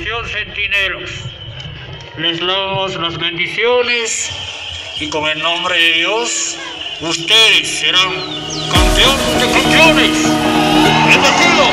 Revolución Centineros. Les damos las bendiciones y con el nombre de Dios, ustedes serán campeones de campeones. ¡Elegidos!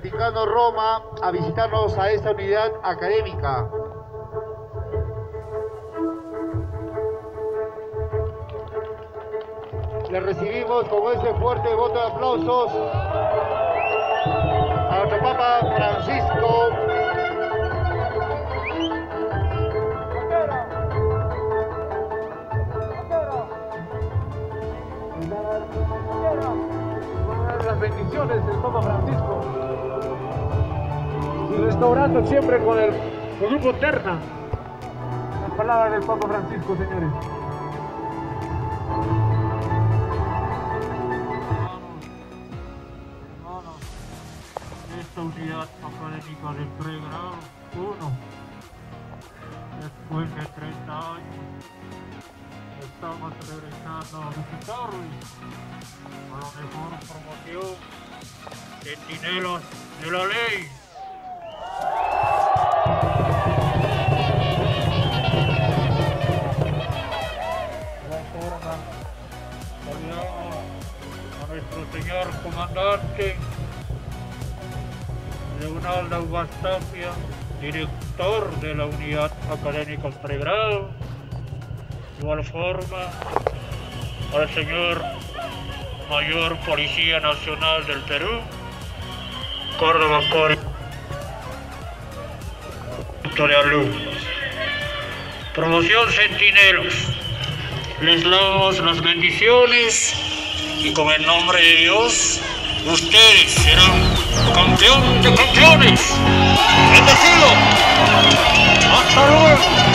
Vaticano, Roma, a visitarnos a esta unidad académica. Le recibimos con ese fuerte voto de aplausos Restaurando siempre con el, el grupo Terna. Las palabras del Papa Francisco, señores. Esta unidad académica del pregrado 1, después de 30 años, estamos regresando a visitarles a la mejor promoción centinelas de la ley. Director de la unidad académica pregrado. Igual forma, al señor Mayor Policía Nacional del Perú, Córdoba Cori, de alumnos. Promoción Centinelos. Les damos las bendiciones y con el nombre de Dios, ustedes serán campeón de campeones. ¡Bendecido! ¡Hasta luego!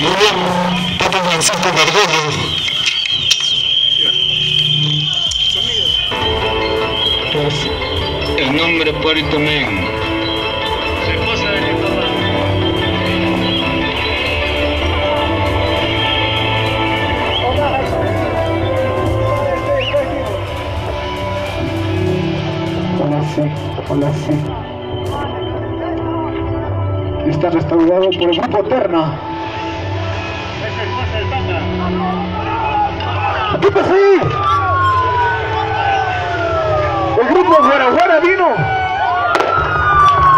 Muy bien, Papa Francisco. Pues, El nombre Puerto Men. Está restaurado por el grupo Terna. ¿Qué? El grupo Guaraguara vino.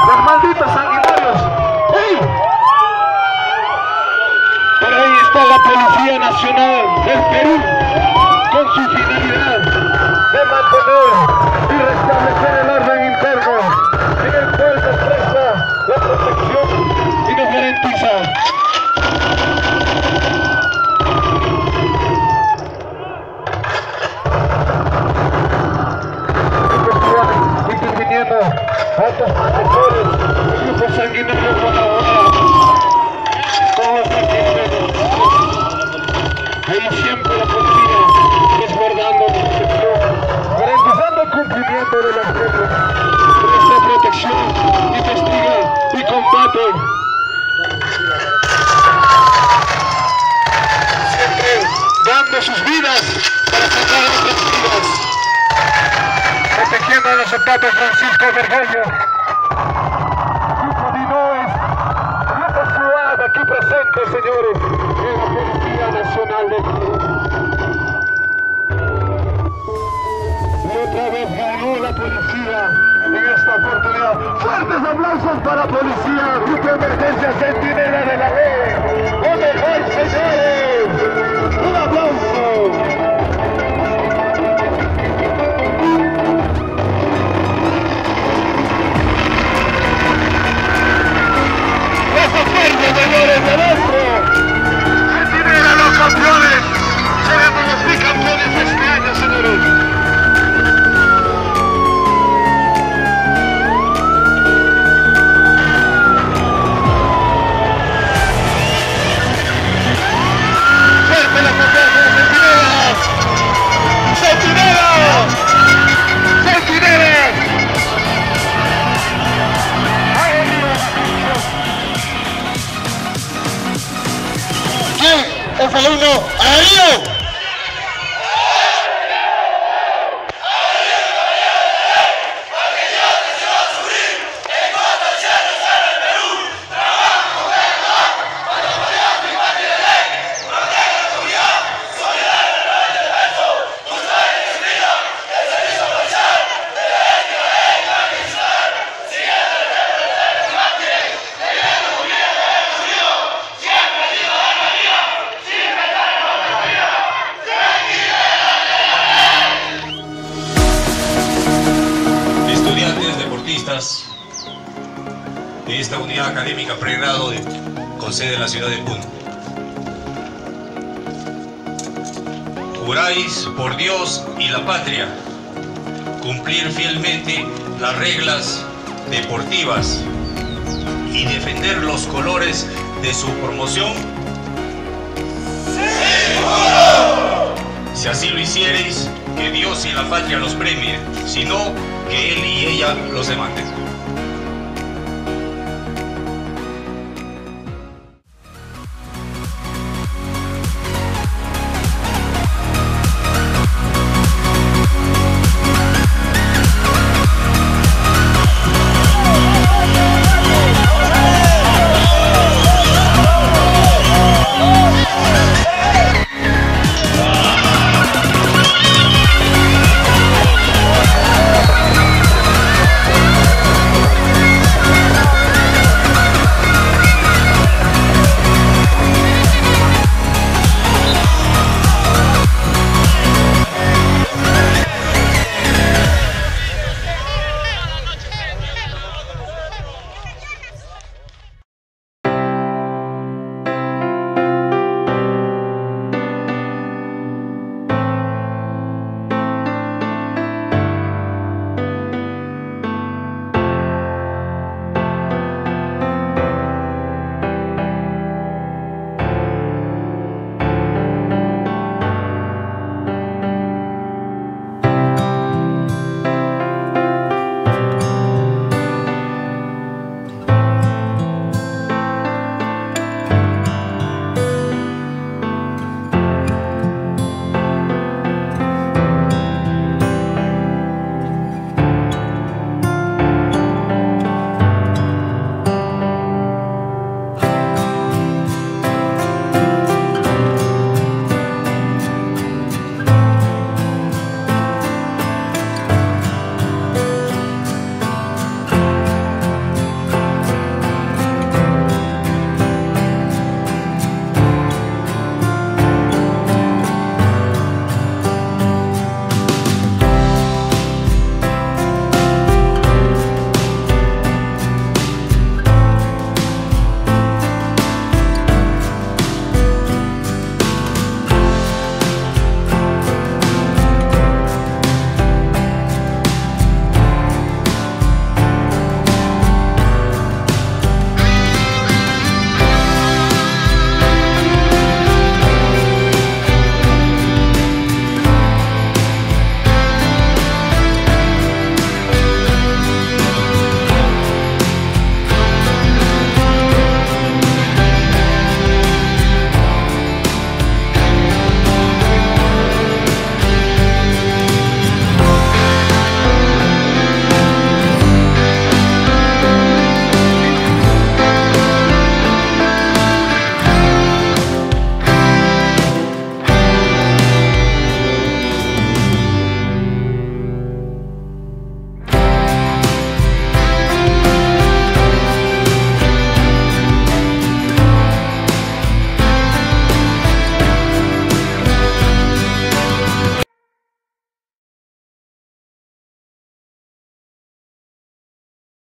Los malditos sanguinarios. ¡Ey! Pero ahí está la Policía Nacional del Perú con su finalidad de mantener y restablecer el orden la protección y nos garantiza interviniendo altos protectores, grupos sanguinarios colaboran con los argentinos. Ahí siempre la policía resguardando la protección, garantizando el cumplimiento de las reglas, presta protección, investiga y combate. Siempre sus vidas para salvar otras vidas protegiendo a nuestro Papa Francisco Bergoglio. Grupo Dinoes, Grupo Suad aquí presente, señores, en la Policía Nacional de Perú. Otra vez ganó la policía en esta oportunidad. Fuertes aplausos para la policía, Grupo de Emergencia Centinela de la Ley. ¡Lo mejor, señores! Um abraço! ¿Quién es el ¡Amarillo! Unidad Académica Pregrado con sede en la ciudad de Puno. Juráis por Dios y la patria cumplir fielmente las reglas deportivas y defender los colores de su promoción. Si así lo hiciereis, que Dios y la patria los premien, si no, que Él y ella los demanden.